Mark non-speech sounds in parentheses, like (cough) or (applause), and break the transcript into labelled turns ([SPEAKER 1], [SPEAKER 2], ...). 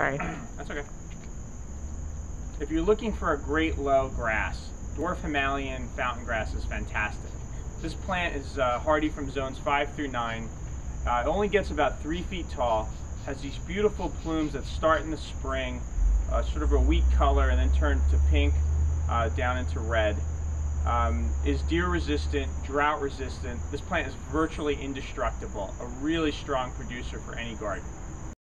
[SPEAKER 1] Sorry. (clears throat)
[SPEAKER 2] That's okay. If you're looking for a great low grass, dwarf Hameln fountain grass is fantastic. This plant is uh, hardy from zones 5 through 9. Uh, it only gets about 3 feet tall, has these beautiful plumes that start in the spring, uh, sort of a wheat color and then turn to pink uh, down into red. Um, is deer resistant, drought resistant. This plant is virtually indestructible, a really strong producer for any garden.